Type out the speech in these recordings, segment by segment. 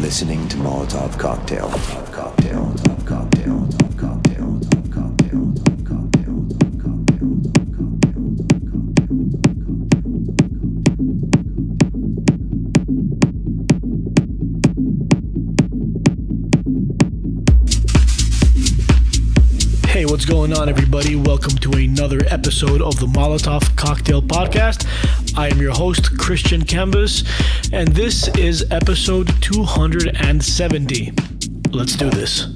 listening to Molotov Cocktail. Molotov Cocktail. Molotov Cocktail. Molotov Cocktail. Going on, everybody? Welcome to another episode of the Molotov Cocktail Podcast. I am your host, Christian Cambas, and this is episode 270. Let's do this.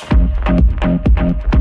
Thank you.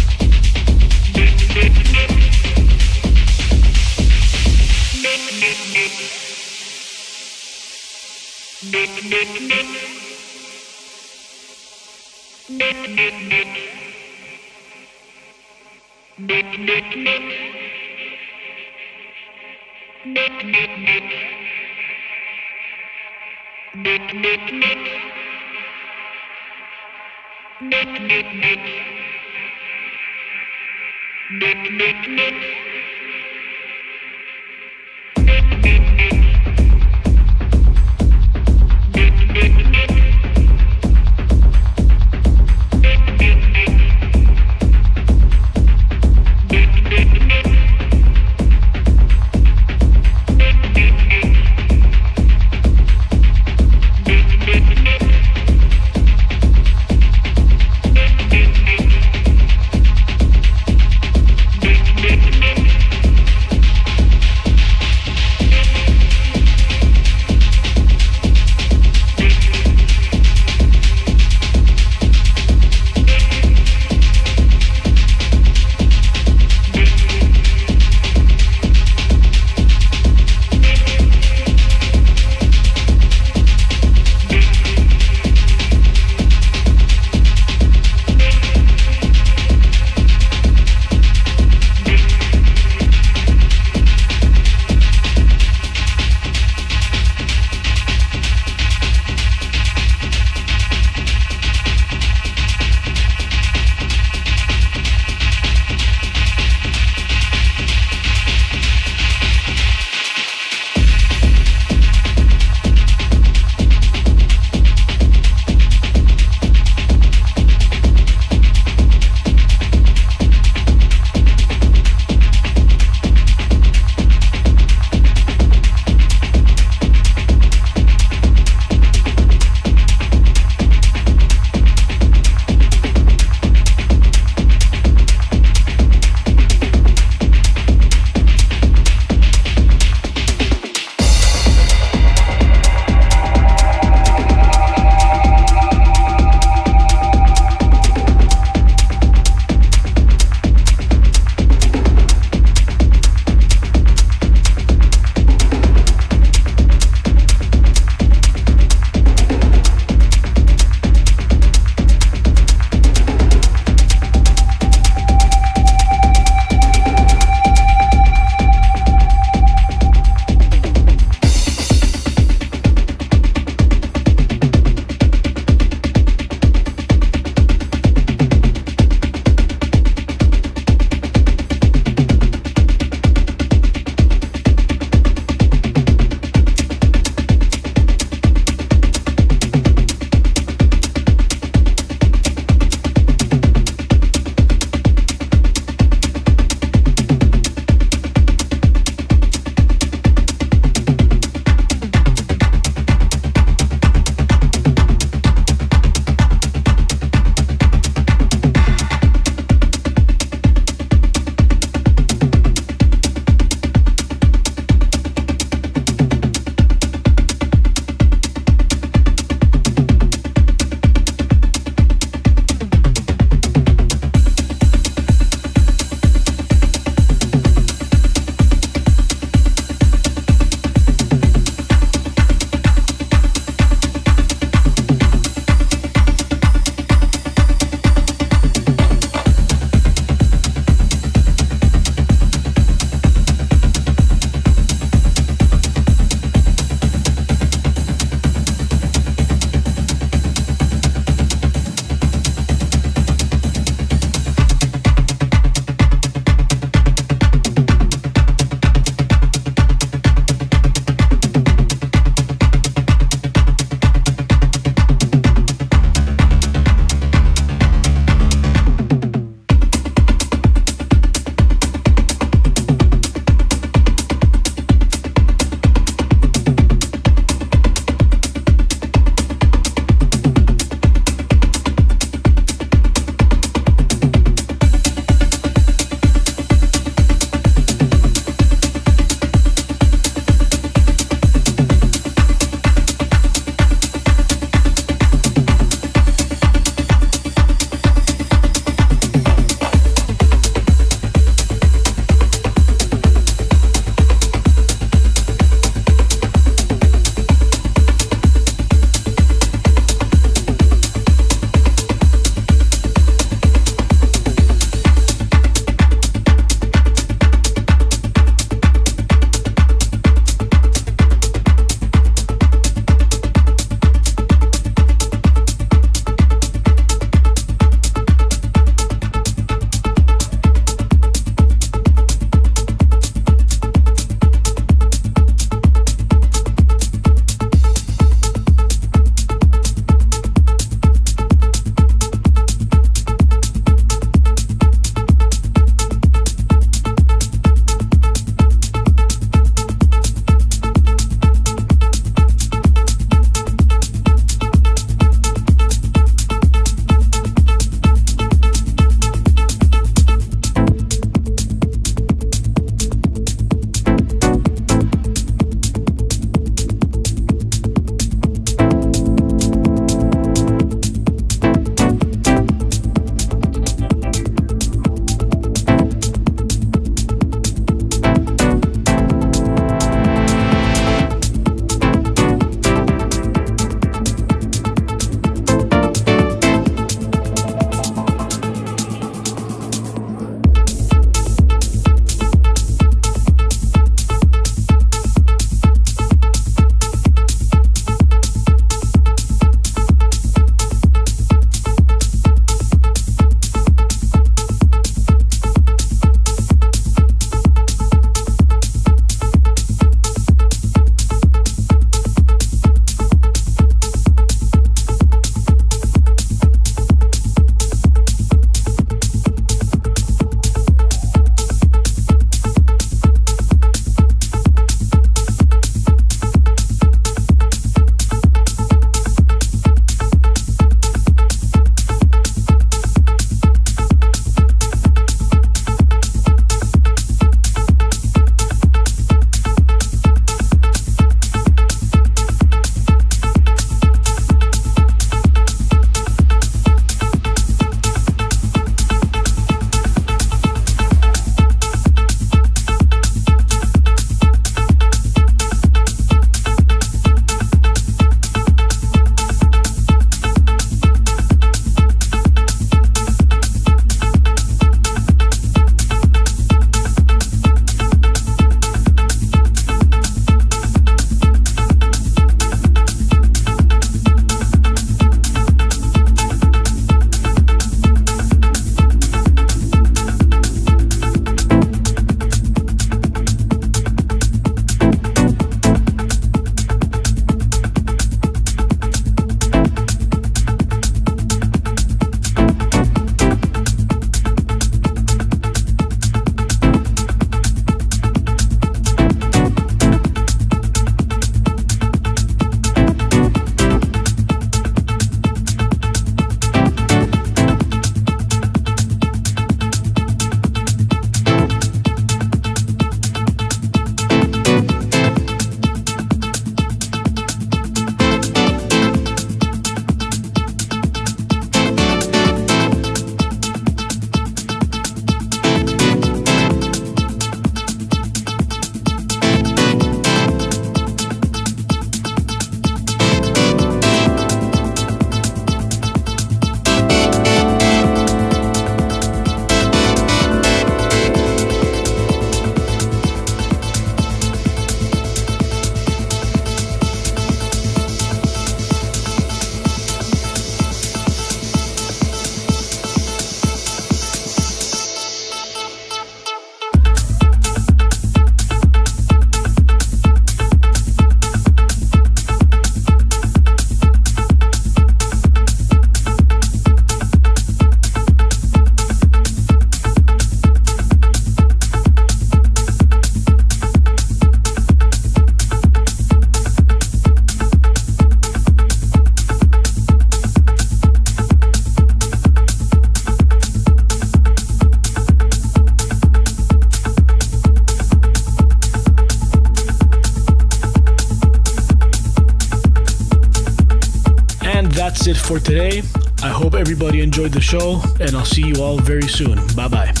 For today. I hope everybody enjoyed the show, and I'll see you all very soon. Bye bye.